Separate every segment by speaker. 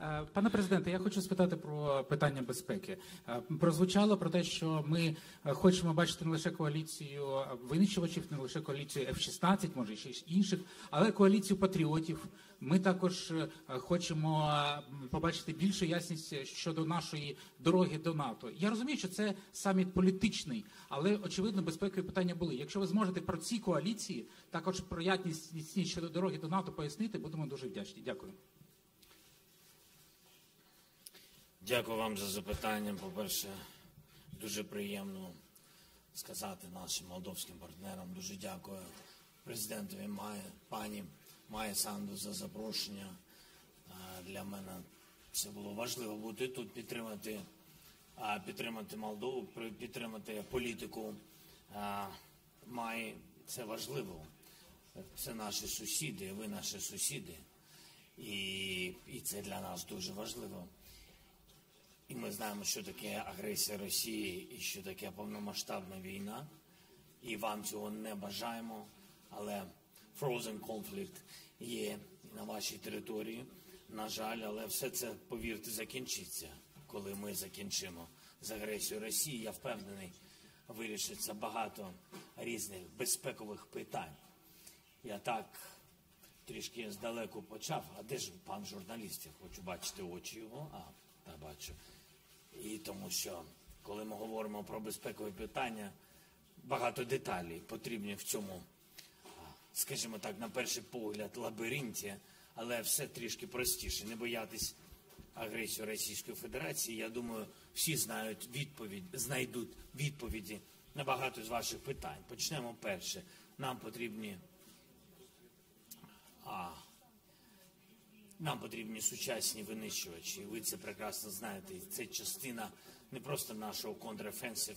Speaker 1: Е, Пане президенте, я хочу спитати про питання безпеки. Е, Прозвучало про те, що ми е, хочемо бачити не лише коаліцію винищувачів, не лише коаліцію F-16, може ще інших, але коаліцію патріотів. Ми також хочемо побачити більшу ясність щодо нашої дороги до НАТО. Я розумію, що це саміт політичний, але очевидно безпекові питання були. Якщо ви зможете про ці коаліції, також про ясність щодо дороги до НАТО пояснити, будемо дуже вдячні. Дякую.
Speaker 2: Дякую вам за запитання. По-перше, дуже приємно сказати нашим молдовським партнерам. Дуже дякую президентові Майі, пані Майі Санду за запрошення. Для мене це було важливо бути тут, підтримати, підтримати Молдову, підтримати політику Майі. Це важливо. Це наші сусіди, ви наші сусіди. І, і це для нас дуже важливо. І ми знаємо, що таке агресія Росії і що таке повномасштабна війна. І вам цього не бажаємо. Але frozen conflict є на вашій території. На жаль, але все це, повірте, закінчиться, коли ми закінчимо з агресією Росії. Я впевнений, вирішиться багато різних безпекових питань. Я так трішки здалеку почав. А де ж пан журналіст? Я хочу бачити очі його. А, та бачу. І тому що, коли ми говоримо про безпекові питання, багато деталей потрібні в цьому, скажімо так, на перший погляд, лабіринті, але все трішки простіше. Не боятись агресію Російської Федерації. Я думаю, всі знають відповідь, знайдуть відповіді на багато з ваших питань. Почнемо перше. Нам потрібні а, нам потрібні сучасні винищувачі. Ви це прекрасно знаєте. Це частина не просто нашого контрофенсив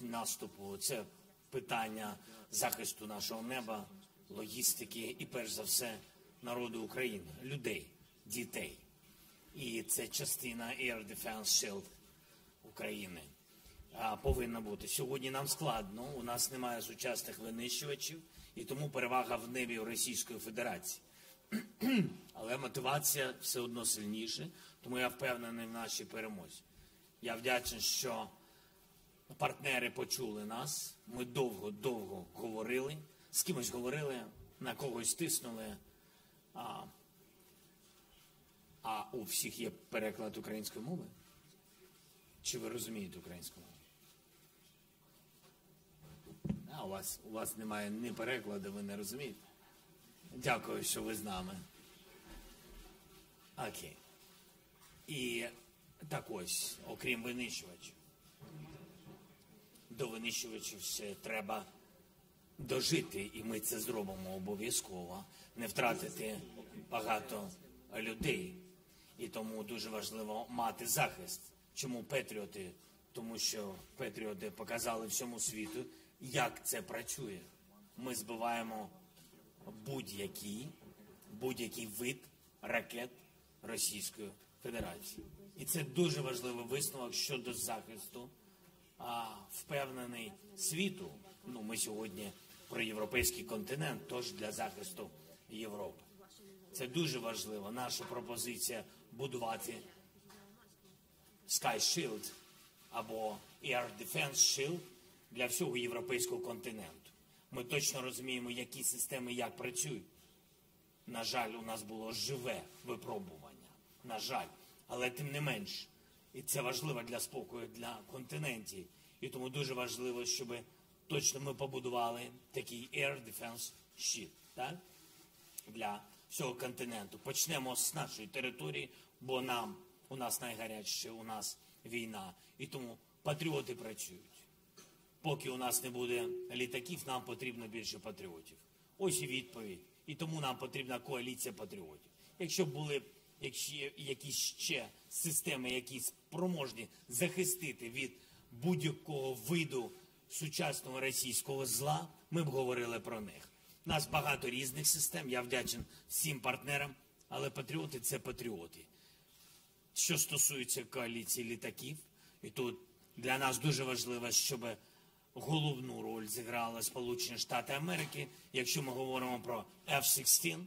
Speaker 2: наступу, це питання захисту нашого неба, логістики і, перш за все, народу України, людей, дітей. І це частина Air Defense Shield України. Повинна бути. Сьогодні нам складно, у нас немає сучасних винищувачів, і тому перевага в небі Російської Федерації. Але мотивація все одно сильніша, тому я впевнений в нашій перемозі. Я вдячний, що партнери почули нас. Ми довго-довго говорили, з кимось говорили, на когось тиснули. А, а у всіх є переклад української мови? Чи ви розумієте українську мову? А у вас, у вас немає ні перекладу, ви не розумієте? Дякую, що ви з нами. Окей. І так ось, окрім винищувачів, до винищувачів ще треба дожити, і ми це зробимо обов'язково, не втратити багато людей. І тому дуже важливо мати захист. Чому Петріоти? Тому що Петріоти показали всьому світу, як це працює. Ми збиваємо будь-який будь-який вид ракет Російської Федерації. І це дуже важливий висновок щодо захисту. А впевнений світу. Ну, ми сьогодні про європейський континент, тож для захисту Європи. Це дуже важливо. Наша пропозиція будувати Sky Shield або Air Defense Shield для всього європейського континенту. Ми точно розуміємо, які системи як працюють. На жаль, у нас було живе випробування. На жаль, але тим не менш, і це важливо для спокою для континентів. І тому дуже важливо, щоб точно ми побудували такий Air Defense Shield, так? для всього континенту. Почнемо з нашої території, бо нам у нас найгарячіше, у нас війна. І тому патріоти працюють. Поки у нас не буде літаків, нам потрібно більше патріотів. Ось і відповідь. І тому нам потрібна коаліція патріотів. Якщо були якщо якісь ще системи, які спроможні захистити від будь-якого виду сучасного російського зла, ми б говорили про них. У нас багато різних систем. Я вдячен всім партнерам, але патріоти це патріоти. Що стосується коаліції літаків, і тут для нас дуже важливо, щоб головну роль зіграли Сполучені Штати Америки, якщо ми говоримо про F-16,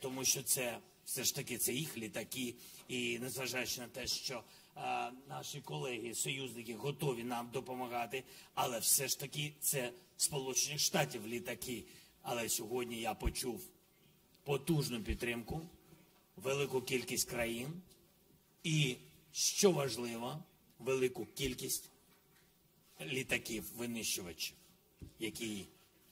Speaker 2: тому що це все ж таки це їх літаки, і незважаючи на те, що е, наші колеги, союзники готові нам допомагати, але все ж таки це Сполучених Штатів літаки. Але сьогодні я почув потужну підтримку, велику кількість країн і, що важливо, велику кількість літаків винищувачів, які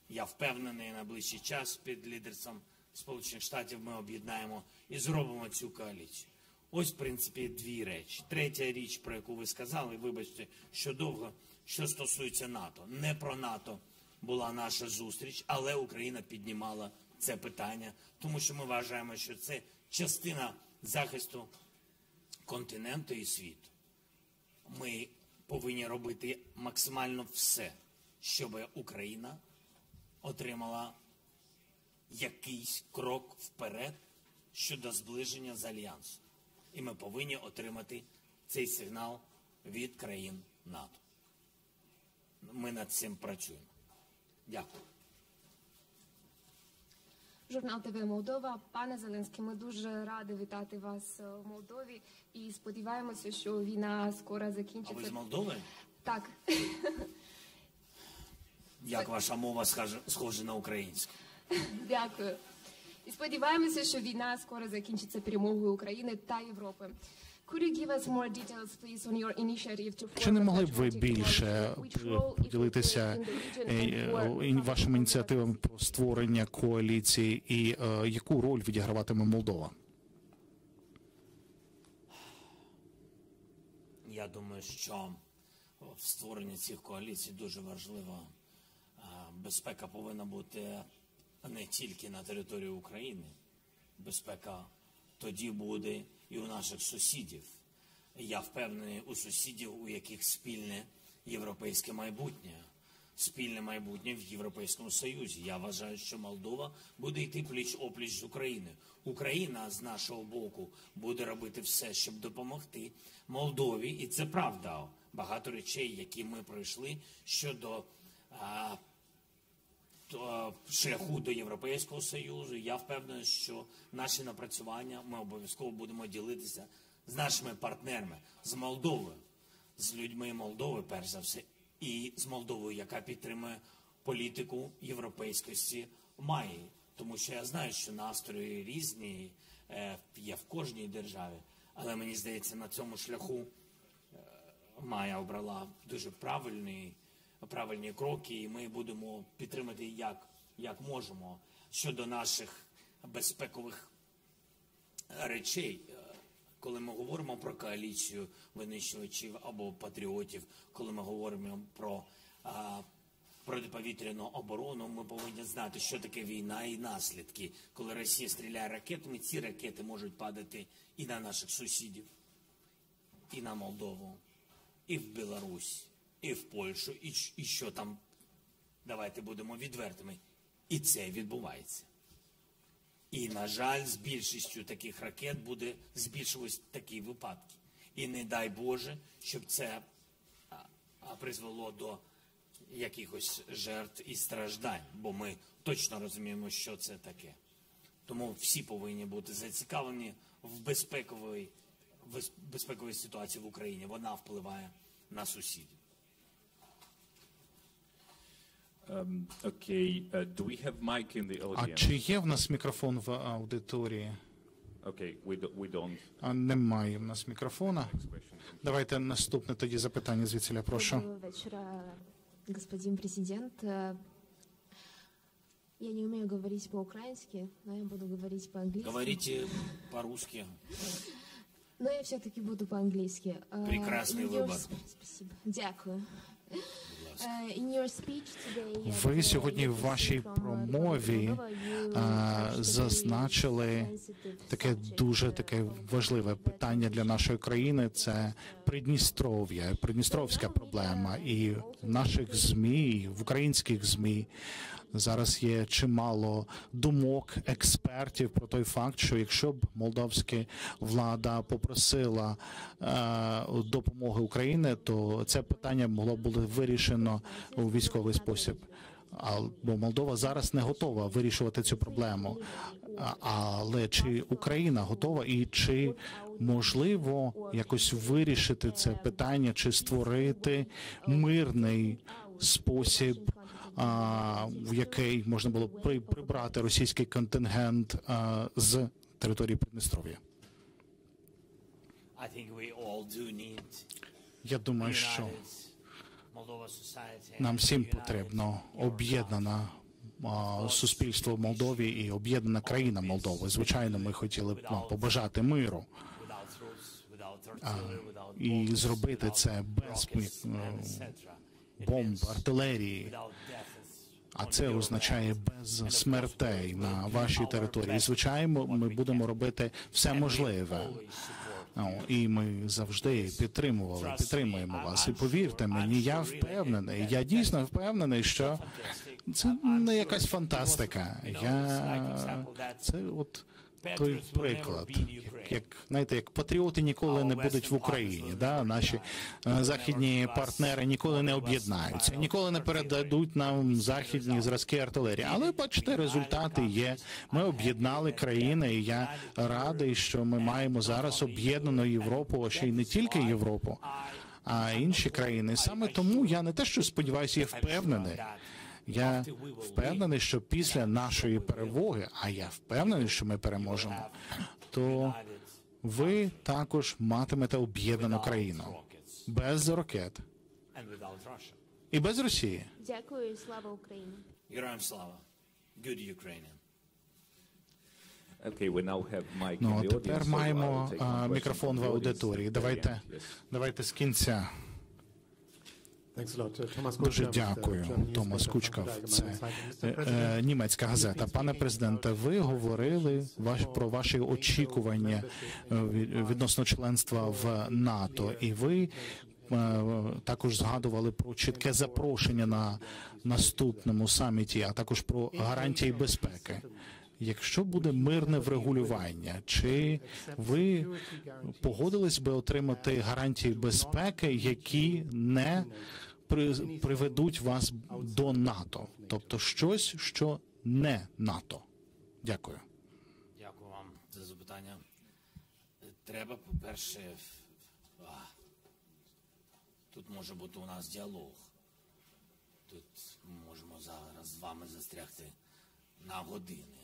Speaker 2: я впевнений на ближчий час під лідерством Сполучених Штатів ми об'єднаємо і зробимо цю коаліцію. Ось, в принципі, дві речі. Третя річ, про яку ви сказали, вибачте, що довго, що стосується НАТО. Не про НАТО була наша зустріч, але Україна піднімала це питання, тому що ми вважаємо, що це частина захисту континенту і світу. Ми повинні робити максимально все, щоб Україна отримала якийсь крок вперед щодо зближення з альянсом. І ми повинні отримати цей сигнал від країн НАТО. Ми над цим працюємо. Дякую.
Speaker 3: Журнал ТВ Молдова. Пане Зеленський, ми дуже раді вітати вас е, в Молдові і сподіваємося, що війна скоро
Speaker 2: А ви з. Молдови?
Speaker 3: Так,
Speaker 2: Як ваша мова схожа на українську?
Speaker 3: дякую. І сподіваємося, що війна скоро закінчиться перемогою України та Європи. Could you give us more details, please, on your initiative to
Speaker 4: Чи не могли б ви більше
Speaker 3: coalition? Which role it will
Speaker 4: поділитися е, е, вашими ініціативами про створення коаліції і е, яку роль відіграватиме Молдова?
Speaker 2: Я думаю, що в створенні цих коаліцій дуже важливо. Безпека повинна бути не тільки на території України. Безпека тоді буде і у наших сусідів. Я впевнений у сусідів, у яких спільне європейське майбутнє, спільне майбутнє в Європейському Союзі. Я вважаю, що Молдова буде йти пліч опліч з Україною. Україна з нашого боку буде робити все, щоб допомогти Молдові, і це правда. Багато речей, які ми пройшли щодо шляху до Європейського Союзу. Я впевнений, що наші напрацювання ми обов'язково будемо ділитися з нашими партнерами, з Молдовою, з людьми Молдови, перш за все, і з Молдовою, яка підтримує політику європейськості має. Тому що я знаю, що настрої різні е, є в кожній державі, але мені здається, на цьому шляху Майя обрала дуже правильні, правильні кроки, і ми будемо підтримати як, як можемо щодо наших безпекових речей. Е, Коли ми говоримо про коаліцію винищувачів або патріотів, коли ми говоримо про а, протиповітряну оборону, ми повинні знати, що таке війна і наслідки. Коли Росія стріляє ракетами, ці ракети можуть падати і на наших сусідів, і на Молдову, і в Білорусь, і в Польщу, і, і що там. Давайте будемо відвертими. І це відбувається. І, на жаль, з більшістю таких ракет буде збільшуватись такі випадки. І не дай Боже, щоб це призвело до якихось жертв і страждань, бо ми точно розуміємо, що це таке. Тому всі повинні бути зацікавлені в безпековій, в безпековій ситуації в Україні. Вона впливає на сусідів.
Speaker 5: Um, okay, uh, do we have mic in the
Speaker 4: А
Speaker 5: audience?
Speaker 4: чи є в нас мікрофон в аудиторії?
Speaker 5: Okay, we, do, we don't.
Speaker 4: А немає в нас мікрофона. Давайте наступне тоді запитання звідсіля, прошу.
Speaker 6: Доброго вечера, господин президент. Э, Я не умею говорить по-украински, но я буду говорить по-английски.
Speaker 2: Говорите по-русски.
Speaker 6: Но я все-таки буду по-английски. Э,
Speaker 2: Прекрасный
Speaker 6: in your
Speaker 2: выбор.
Speaker 6: sp- Спасибо. Дякую. Uh,
Speaker 4: Ви сьогодні в вашій промові
Speaker 6: very
Speaker 4: зазначили таке дуже
Speaker 6: uh,
Speaker 4: таке важливе питання для нашої країни. Це Придністров'я, Придністровська проблема. І в наших змі, в українських змі зараз є чимало думок експертів про той факт, що якщо б молдовська влада попросила е, допомоги України, то це питання могло б бути вирішено у військовий спосіб. Бо Молдова зараз не готова вирішувати цю проблему. Але чи Україна готова і чи можливо якось вирішити це питання, чи створити мирний спосіб, в який можна було при- прибрати російський контингент з території Придністров'я? Я думаю, що нам всім потрібно об'єднана суспільство в Молдові і об'єднана країна Молдови. Звичайно, ми хотіли б вам побажати миру і зробити це без бомб, артилерії. А це означає без смертей на вашій території. Звичайно, ми будемо робити все можливе. О, І ми завжди підтримували, підтримуємо вас. І повірте мені, я впевнений. Я дійсно впевнений, що це не якась фантастика. Я це от той приклад, як, знаєте, як патріоти ніколи не будуть в Україні. Да? Наші е, західні партнери ніколи не об'єднаються, ніколи не передадуть нам західні зразки артилерії. Але бачите, результати є. Ми об'єднали країни, і я радий, що ми маємо зараз об'єднану Європу, а ще й не тільки Європу, а інші країни. Саме тому я не те, що сподіваюся, я впевнений. Я впевнений, що після нашої перемоги, а я впевнений, що ми переможемо, то ви також матимете об'єднану країну без ракет і без Росії.
Speaker 6: Дякую і слава Україні.
Speaker 2: Героям слава. Good Ukrainian.
Speaker 5: Okay, we now have mic
Speaker 4: Ну тепер маємо а, мікрофон в аудиторії. Давайте, давайте з кінця. Дуже
Speaker 7: Kutscher with the
Speaker 4: дякую, Томас
Speaker 7: newspaper
Speaker 4: Кучка. Це е, е, німецька газета. Пане президенте, ви говорили ваш про ваші очікування відносно членства в НАТО, і ви е, також згадували про чітке запрошення на наступному саміті, а також про гарантії безпеки. Якщо буде мирне врегулювання, чи ви погодились би отримати гарантії безпеки, які не приведуть вас до НАТО, тобто щось, що не НАТО? Дякую.
Speaker 2: Дякую вам за запитання. Треба, по-перше, тут може бути у нас діалог. Тут можемо зараз з вами застрягти на години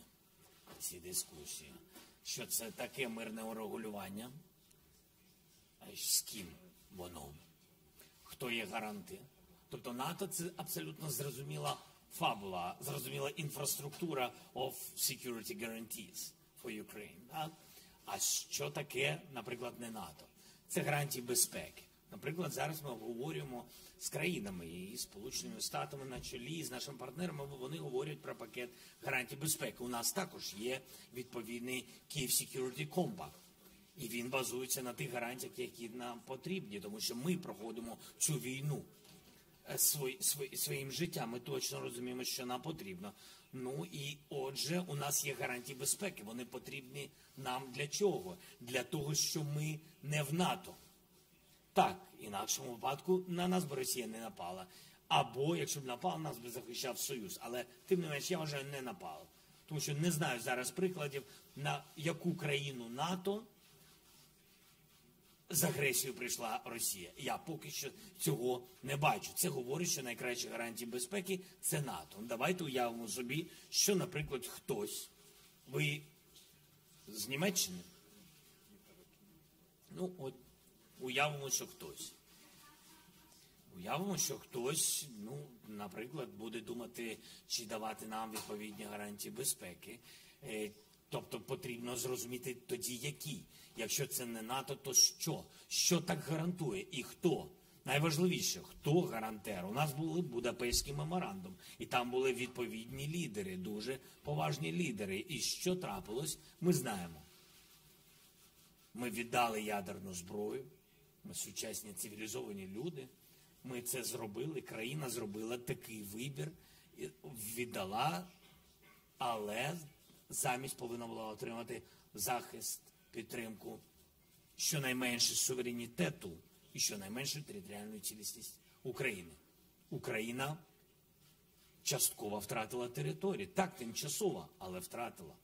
Speaker 2: ці дискусії. Що це таке мирне урегулювання? А з ким воно? Хто є гаранти? Тобто НАТО це абсолютно зрозуміла фабула, зрозуміла інфраструктура of security guarantees for Ukraine. Да? А що таке, наприклад, не НАТО? Це гарантії безпеки. Наприклад, зараз ми обговорюємо з країнами і Сполученими Штатами на чолі з нашими партнерами. Вони говорять про пакет гарантій безпеки. У нас також є відповідний Kyiv Security Compact. І він базується на тих гарантіях, які нам потрібні, тому що ми проходимо цю війну е, свої, свої, своїм життям. Ми точно розуміємо, що нам потрібно. Ну і отже, у нас є гарантії безпеки. Вони потрібні нам для чого? Для того, що ми не в НАТО. Так, інакшому випадку на нас би Росія не напала. Або якщо б напала, нас би захищав Союз. Але тим не менш, я вважаю, не напала. Тому що не знаю зараз прикладів, на яку країну НАТО з агресією прийшла Росія. Я поки що цього не бачу. Це говорить, що найкращі гарантії безпеки це НАТО. Давайте уявимо собі, що, наприклад, хтось, ви з Німеччини, ну от уявимо, що хтось. Уявимо, що хтось, ну, наприклад, буде думати, чи давати нам відповідні гарантії безпеки. Е, Тобто потрібно зрозуміти тоді, які. Якщо це не НАТО, то що? Що так гарантує? І хто? Найважливіше, хто гарантер? У нас був Будапештський меморандум, і там були відповідні лідери, дуже поважні лідери. І що трапилось, ми знаємо. Ми віддали ядерну зброю, ми сучасні цивілізовані люди. Ми це зробили, країна зробила такий вибір, віддала, але замість повинна була отримати захист, підтримку щонайменше суверенітету і щонайменше територіальної цілісність України. Україна частково втратила територію. Так, тимчасово, але втратила.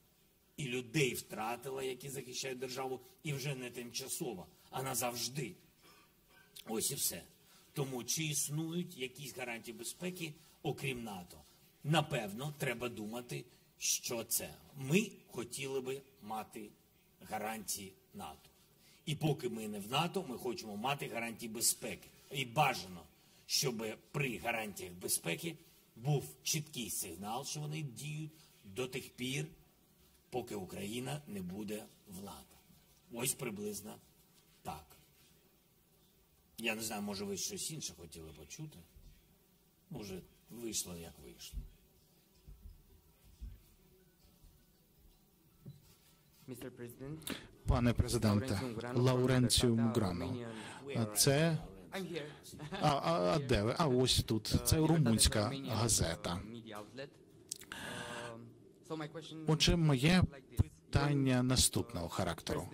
Speaker 2: і людей втратила, які захищають державу, і вже не тимчасово, а назавжди. Ось і все. Тому чи існують якісь гарантії безпеки, окрім НАТО? Напевно, треба думати, що це. Ми хотіли би мати гарантії НАТО. І поки ми не в НАТО, ми хочемо мати гарантії безпеки. І бажано, щоб при гарантіях безпеки був чіткий сигнал, що вони діють до тих пір, поки Україна не буде в НАТО. Ось приблизно так. Я не знаю, може ви щось інше хотіли почути. Може, вийшло, як вийшло.
Speaker 4: Пане президенте, Лауренціо Муграно. Це а, а, а де ви? А ось тут. Це румунська газета.
Speaker 8: Question
Speaker 4: Отже, моє
Speaker 8: this.
Speaker 4: Питання наступного характеру.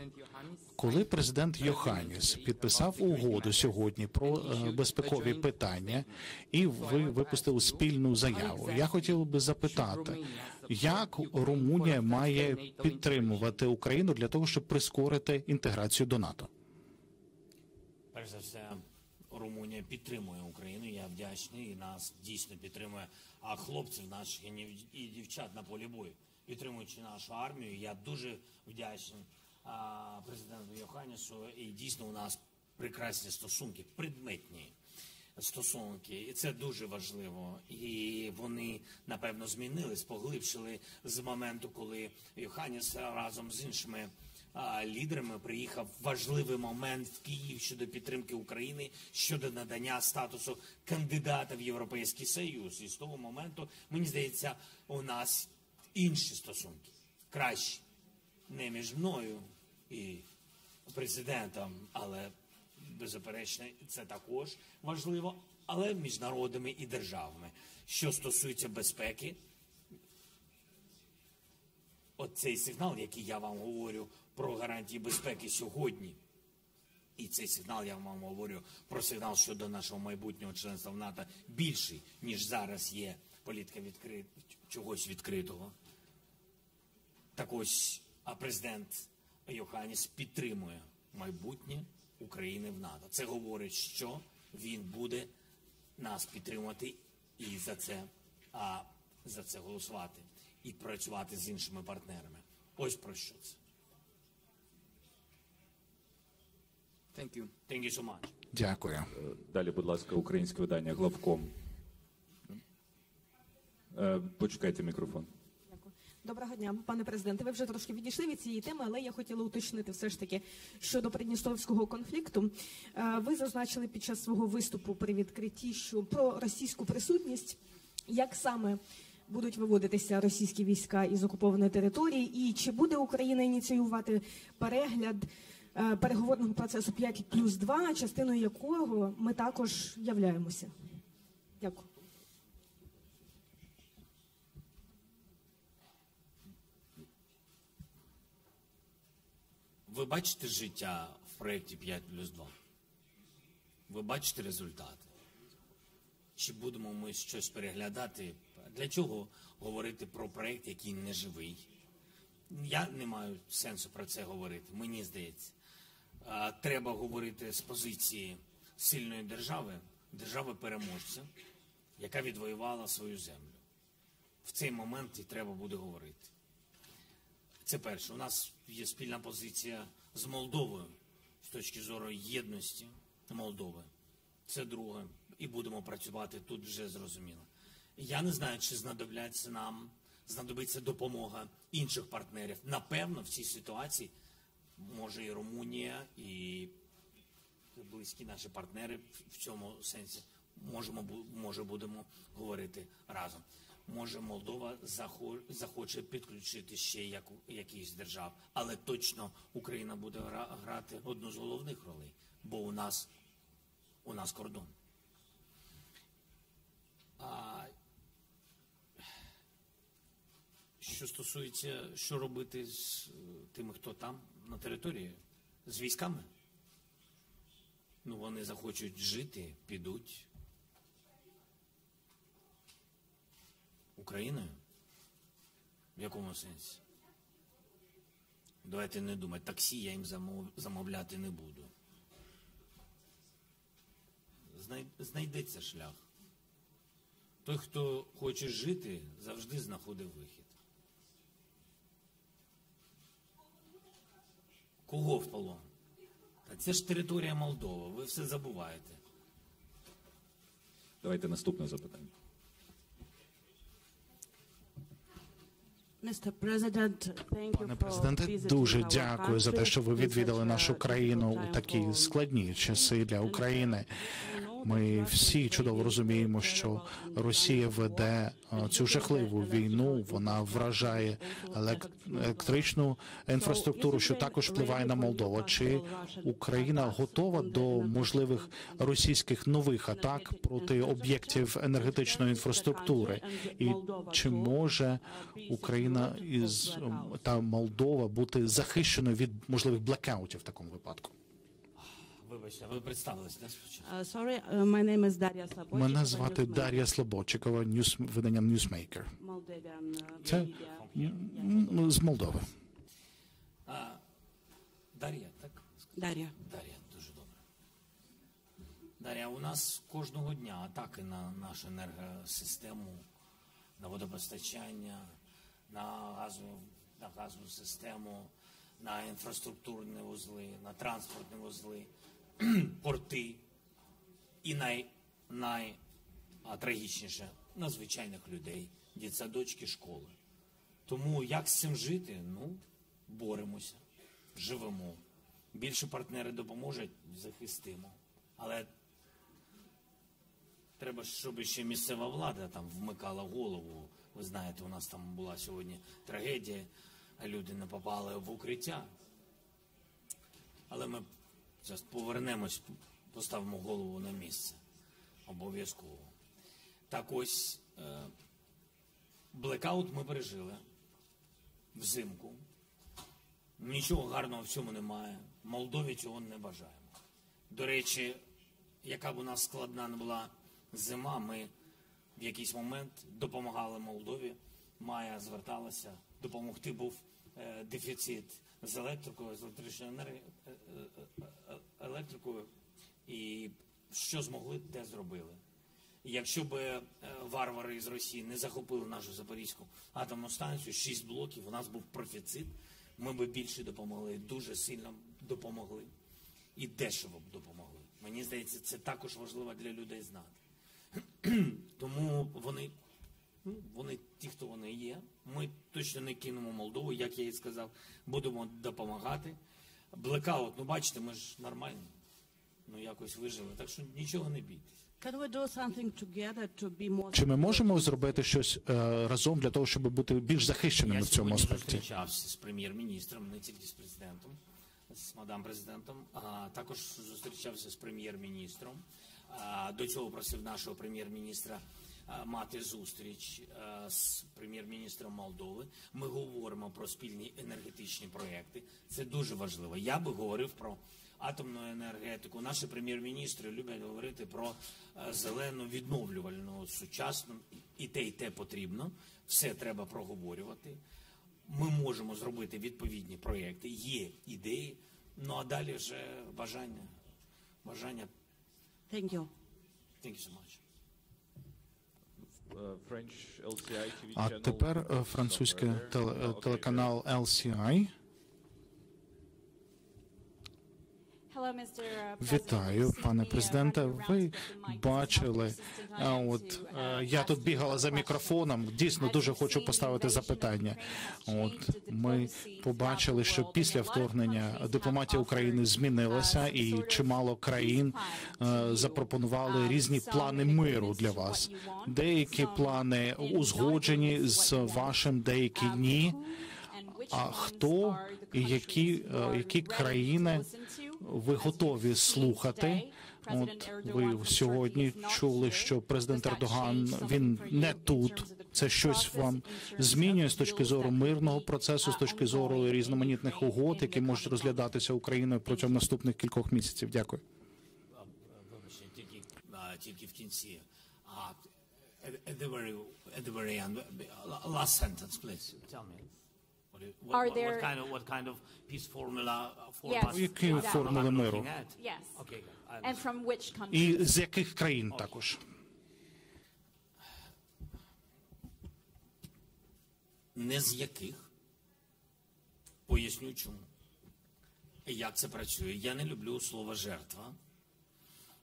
Speaker 4: Коли президент Йоханіс підписав угоду сьогодні про е, безпекові питання, і ви випустили спільну заяву, я хотів би запитати, як Румунія має підтримувати Україну для того, щоб прискорити інтеграцію до НАТО?
Speaker 2: Перш за все, Румунія підтримує Україну. Я вдячний і нас дійсно підтримує. А хлопців наших і дівчат на полі бою, підтримуючи нашу армію. Я дуже вдячний президенту Йоханісу. І дійсно у нас прекрасні стосунки, предметні стосунки, і це дуже важливо. І вони напевно змінились, поглибшили з моменту, коли Йоханіс разом з іншими лідерами приїхав важливий момент в Київ щодо підтримки України щодо надання статусу кандидата в Європейський Союз. І з того моменту мені здається, у нас інші стосунки кращі, не між мною і президентом, але беззаперечно, це також важливо, але між народами і державами. Що стосується безпеки, оцей сигнал, який я вам говорю про гарантії безпеки сьогодні, і цей сигнал я вам говорю про сигнал щодо нашого майбутнього членства в НАТО більший, ніж зараз є політика відкри... чогось відкритого. Так ось, а президент Йоханіс підтримує майбутнє України в НАТО. Це говорить, що він буде нас підтримувати і за це, а, за це голосувати і працювати з іншими партнерами. Ось про що це.
Speaker 8: Thank you.
Speaker 2: Thank you so much.
Speaker 4: Дякую.
Speaker 5: Далі, будь ласка, українське видання главком. Е, Почекайте мікрофон.
Speaker 9: Доброго дня, пане президенте. Ви вже трошки відійшли від цієї теми, але я хотіла уточнити все ж таки щодо придністровського конфлікту. Е, Ви зазначили під час свого виступу при відкритті, що про російську присутність, як саме будуть виводитися російські війська із окупованої території, і чи буде Україна ініціювати перегляд е, переговорного процесу 5 плюс 2, частиною якого ми також являємося? Дякую.
Speaker 2: Ви бачите життя в проєкті 5 плюс 2? Ви бачите результати? Чи будемо ми щось переглядати? Для чого говорити про проєкт, який не живий? Я не маю сенсу про це говорити, мені здається. Треба говорити з позиції сильної держави, держави-переможця, яка відвоювала свою землю. В цей момент і треба буде говорити. Це перше. У нас є спільна позиція з Молдовою з точки зору єдності Молдови. Це друге. І будемо працювати тут вже зрозуміло. Я не знаю, чи знадобляться нам, знадобиться допомога інших партнерів. Напевно, в цій ситуації може і Румунія, і близькі наші партнери в цьому сенсі можемо може будемо говорити разом. Може, Молдова захоче підключити ще якісь держав, але точно Україна буде грати одну з головних ролей, бо у нас у нас кордон. А, що стосується, що робити з е, тими, хто там на території, з військами? Ну, вони захочуть жити, підуть. Україною? В якому сенсі? Давайте не думати, таксі я їм замовляти не буду. Знайдеться шлях. Той, хто хоче жити, завжди знаходить вихід. Кого в полон? Та це ж територія Молдови, ви все забуваєте.
Speaker 5: Давайте наступне запитання.
Speaker 4: Пане президенте, дуже дякую за те, що ви відвідали нашу країну у такі складні часи для України. Ми всі чудово розуміємо, що Росія веде е, цю жахливу війну. Вона вражає елек- електричну інфраструктуру, що також впливає на Молдову. Чи Україна готова до можливих російських нових атак проти об'єктів енергетичної інфраструктури? І чи може Україна із та Молдова бути захищеною від можливих блекаутів в такому випадку?
Speaker 2: Вибачте, ви спочатку?
Speaker 10: Uh, sorry, uh, my name is Daria Slabodchikova,
Speaker 4: Мене звати Дар'я Слободчикова, ньюс видання Newsmaker.
Speaker 10: Moldavian uh,
Speaker 4: Це з Молдови.
Speaker 2: Дар'я, так?
Speaker 10: Дар'я.
Speaker 2: Дар'я, дуже добре. Дар'я, у нас кожного дня атаки на нашу енергосистему, на водопостачання, на газову, на газову систему, на інфраструктурні вузли, на транспортні вузли, порти і най, най а, трагічніше на звичайних людей, дітсадочки, школи. Тому як з цим жити? Ну, боремося, живемо. Більше партнери допоможуть, захистимо. Але треба, щоб ще місцева влада там вмикала голову. Ви знаєте, у нас там була сьогодні трагедія, люди не попали в укриття. Але ми зараз повернемось, поставимо голову на місце. Обов'язково. Так ось е, блекаут ми пережили взимку. Нічого гарного в цьому немає. Молдові цього не бажаємо. До речі, яка б у нас складна не була зима, ми в якийсь момент допомагали Молдові. Майя зверталася, допомогти був е, дефіцит з електрикою, з електричною енергією, е, е, е, електрикою. І що змогли, те зробили. Якщо б варвари з Росії не захопили нашу Запорізьку атомну станцію, шість блоків, у нас був профіцит, ми б більше допомогли, дуже сильно допомогли і дешево б допомогли. Мені здається, це також важливо для людей знати. Тому вони, вони ті, хто вони є. Ми точно не кинемо Молдову, як я і сказав, будемо допомагати. Блекаут, ну бачите, ми ж нормально, ну якось вижили, так що нічого не бійтесь.
Speaker 4: Чи ми можемо зробити щось е, разом для того, щоб бути більш захищеними
Speaker 2: Я
Speaker 4: в цьому
Speaker 2: сьогодні
Speaker 4: аспекті?
Speaker 2: зустрічався з прем'єр-міністром, не тільки з президентом, з мадам президентом, а також зустрічався з прем'єр-міністром. До цього просив нашого прем'єр-міністра мати зустріч з прем'єр-міністром Молдови. Ми говоримо про спільні енергетичні проекти. Це дуже важливо. Я би говорив про атомну енергетику. Наші прем'єр-міністри люблять говорити про е, зелену відновлювальну сучасну і те, і те потрібно. Все треба проговорювати. Ми можемо зробити відповідні проекти, є ідеї. Ну а далі вже бажання. Бажання.
Speaker 10: Thank you.
Speaker 2: Thank you so much.
Speaker 5: Uh, French LCI TV
Speaker 4: А тепер е, французький е, телеканал LCI. Вітаю, пане президенте. Ви бачили, от е, я тут бігала за мікрофоном. Дійсно дуже хочу поставити запитання. От ми побачили, що після вторгнення дипломатія України змінилася, і чимало країн е, запропонували різні плани миру для вас. Деякі плани узгоджені з вашим, деякі ні. А хто і які, е, які країни ви готові слухати? От ви сьогодні чули, що президент Ердоган він не тут. Це щось вам змінює з точки зору мирного процесу, з точки зору різноманітних угод, які можуть розглядатися Україною протягом наступних кількох місяців. Дякую.
Speaker 2: Тільки, в кінці. At the very, at the very end, last sentence, please. Tell me. What What, what,
Speaker 11: there-
Speaker 2: what kind of what kind of peace formula for
Speaker 11: Yes,
Speaker 2: us?
Speaker 4: Які
Speaker 11: exactly.
Speaker 4: формули миру?
Speaker 11: Yes.
Speaker 2: Okay,
Speaker 11: And from which countries?
Speaker 4: І з яких країн також?
Speaker 2: Не з яких. Поясню чому. Як це працює? Я не люблю слово жертва,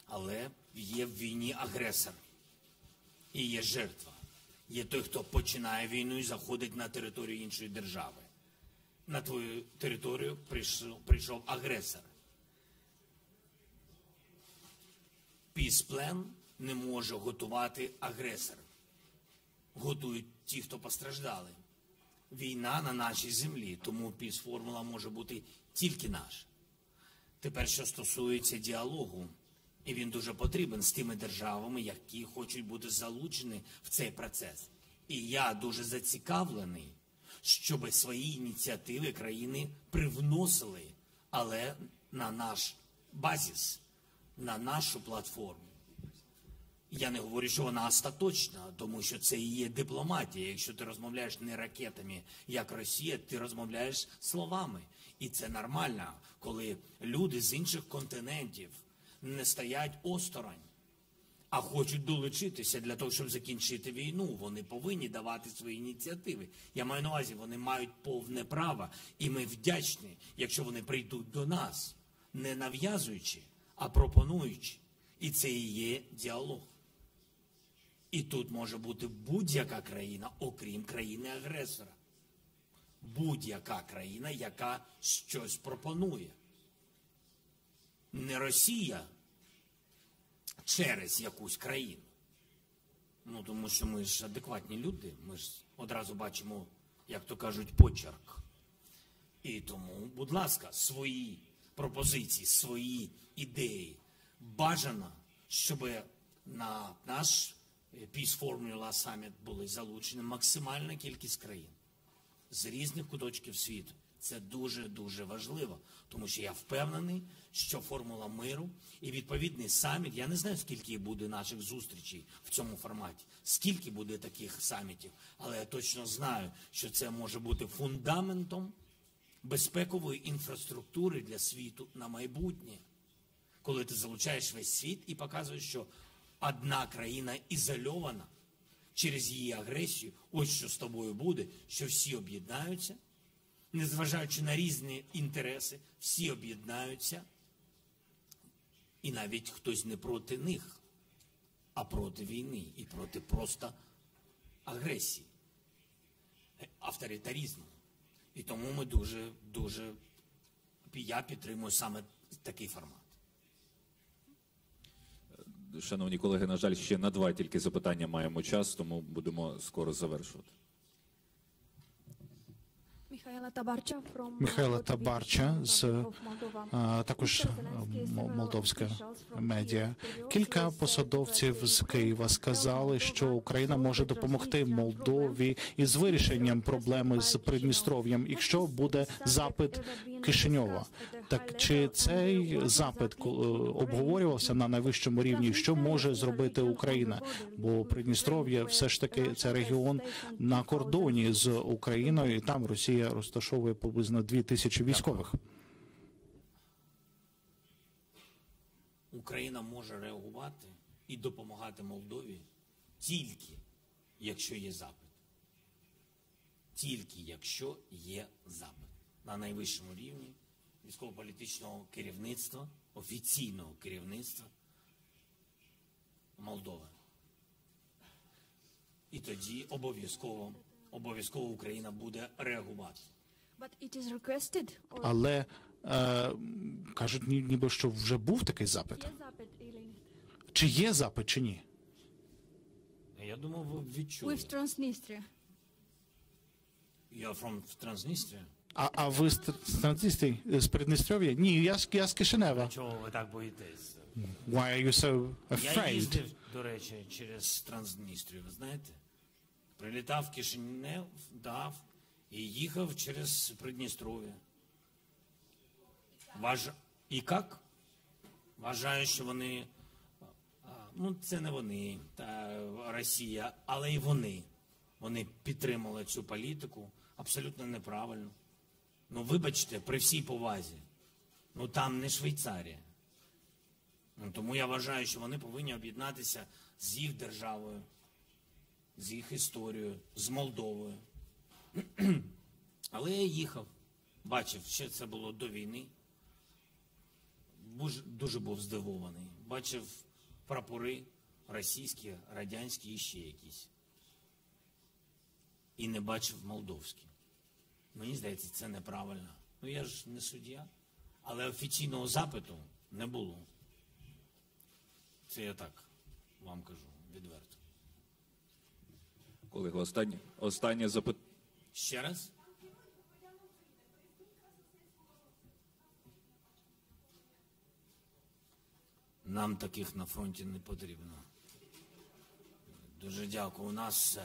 Speaker 2: але є в війні агресор. І є жертва. Є той, хто починає війну і заходить на територію іншої держави. На твою територію прийшов, прийшов агресор. Пісплен не може готувати агресор. Готують ті, хто постраждали. Війна на нашій землі, тому піс-формула може бути тільки наша. Тепер, що стосується діалогу, і він дуже потрібен з тими державами, які хочуть бути залучені в цей процес. І я дуже зацікавлений, щоб свої ініціативи країни привносили, але на наш базіс, на нашу платформу. Я не говорю, що вона остаточна, тому що це і є дипломатія. Якщо ти розмовляєш не ракетами, як Росія, ти розмовляєш словами. І це нормально, коли люди з інших континентів не стоять осторонь, а хочуть долучитися для того, щоб закінчити війну. Вони повинні давати свої ініціативи. Я маю на увазі, вони мають повне право, і ми вдячні, якщо вони прийдуть до нас, не нав'язуючи, а пропонуючи. І це і є діалог. І тут може бути будь-яка країна, окрім країни-агресора. Будь-яка країна, яка щось пропонує. Не Росія через якусь країну. Ну, тому що ми ж адекватні люди, ми ж одразу бачимо, як то кажуть, почерк. І тому, будь ласка, свої пропозиції, свої ідеї. Бажано, щоб на наш Peace Formula Summit були залучені максимальна кількість країн з різних куточків світу. Це дуже дуже важливо, тому що я впевнений, що формула миру і відповідний саміт. Я не знаю, скільки буде наших зустрічей в цьому форматі, скільки буде таких самітів, але я точно знаю, що це може бути фундаментом безпекової інфраструктури для світу на майбутнє коли ти залучаєш весь світ і показуєш, що одна країна ізольована через її агресію, ось що з тобою буде, що всі об'єднаються, незважаючи на різні інтереси, всі об'єднаються, і навіть хтось не проти них, а проти війни і проти просто агресії, авторитарізму. І тому ми дуже, дуже я підтримую саме такий формат.
Speaker 5: Шановні колеги, на жаль, ще на два тільки запитання маємо час, тому будемо скоро завершувати.
Speaker 6: Михайла Табарча,
Speaker 4: з також молдовська медіа. Кілька посадовців з Києва сказали, що Україна може допомогти Молдові із вирішенням проблеми з Придністров'ям, якщо буде запит Кишиньова. Так чи цей запит е, обговорювався на найвищому рівні? Що може зробити Україна? Бо Придністров'я все ж таки це регіон на кордоні з Україною, і там Росія розташовує приблизно дві тисячі військових.
Speaker 2: Україна може реагувати і допомагати Молдові тільки якщо є запит. Тільки якщо є запит на найвищому рівні військово-політичного керівництва, офіційного керівництва Молдови. І тоді обов'язково, обов'язково Україна буде реагувати.
Speaker 4: Але е, кажуть, ніби що вже був такий запит. Чи є запит, чи ні?
Speaker 2: Я думаю, ви відчули.
Speaker 11: With Transnistria.
Speaker 2: You are from Transnistria?
Speaker 4: А, а ви з Тр- з Придністров'я? Ні, я з я з Кишинева.
Speaker 2: Чого ви так боїтесь?
Speaker 4: Why are you so
Speaker 2: Я їздив, до речі, через Трансністрію, ви знаєте? Прилітав в Кишинев, дав і їхав через Придністров'я. Важ... І як? Вважаю, що вони. Ну, це не вони, та Росія, але і вони. Вони підтримали цю політику абсолютно неправильно. Ну, вибачте, при всій повазі. Ну там не Швейцарія. Ну, тому я вважаю, що вони повинні об'єднатися з їх державою, з їх історією, з Молдовою. Але я їхав, бачив, ще це було до війни. Дуже був здивований. Бачив прапори російські, радянські і ще якісь. І не бачив молдовські. Мені здається, це неправильно. Ну я ж не суддя. Але офіційного запиту не було. Це я так вам кажу відверто.
Speaker 5: Колеги, останнє, останнє запитання.
Speaker 2: Ще раз? Нам таких на фронті не потрібно. Дуже дякую. У нас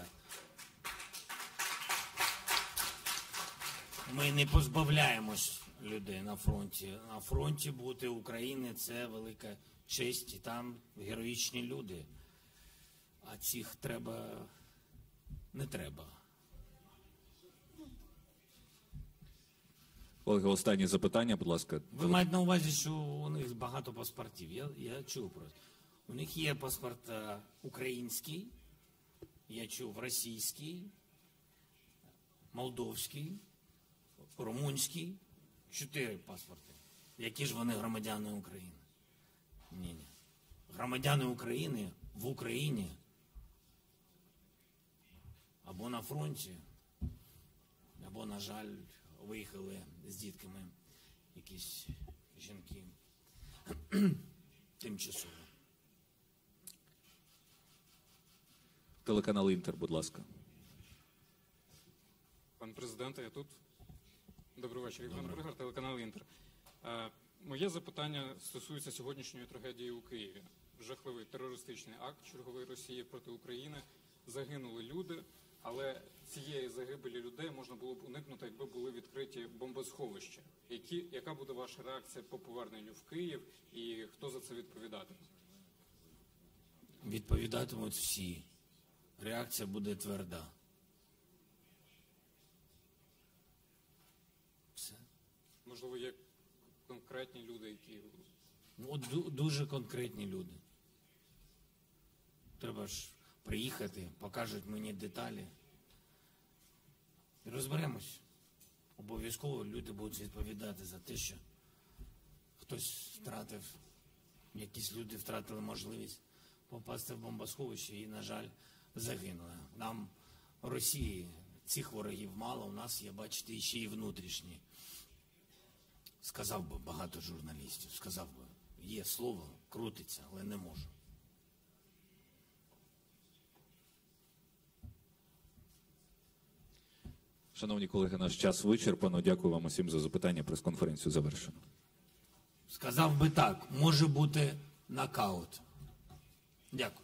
Speaker 2: ми не позбавляємось людей на фронті. На фронті бути України це велика честь, і там героїчні люди. А цих треба не треба.
Speaker 5: Колеги, останнє запитання, будь ласка.
Speaker 2: Ви маєте на увазі, що у них багато паспортів. Я, я чув про це. У них є паспорт е, український, я чув російський, молдовський, румунський. Чотири паспорти. Які ж вони громадяни України? Ні, ні. Громадяни України в Україні або на фронті, або, на жаль, виїхали з дітками якісь жінки тимчасово.
Speaker 5: Телеканал Інтер, будь ласка.
Speaker 11: Пан президент, я тут. Добрий вечір. Іван Бригар, телеканал Інтер. Е, Моє запитання стосується сьогоднішньої трагедії у Києві. Жахливий терористичний акт чергової Росії проти України. Загинули люди, але цієї загибелі людей можна було б уникнути, якби були відкриті бомбосховища. Які, яка буде ваша реакція по поверненню в Київ і хто за це відповідатиме?
Speaker 2: Відповідатимуть всі. Реакція буде тверда. Все.
Speaker 11: Можливо, є конкретні люди, які
Speaker 2: Ну, дуже конкретні люди. Треба ж приїхати, покажуть мені деталі. І розберемось. Обов'язково люди будуть відповідати за те, що хтось втратив, якісь люди втратили можливість попасти в бомбосховище і, на жаль, загинули. Нам, Росії, цих ворогів мало, у нас є, бачите, ще й внутрішні. Сказав би багато журналістів, сказав би, є слово, крутиться, але не можу.
Speaker 5: Шановні колеги, наш час вичерпано. Дякую вам усім за запитання. Прес-конференцію завершено.
Speaker 2: Сказав би так, може бути нокаут. Дякую.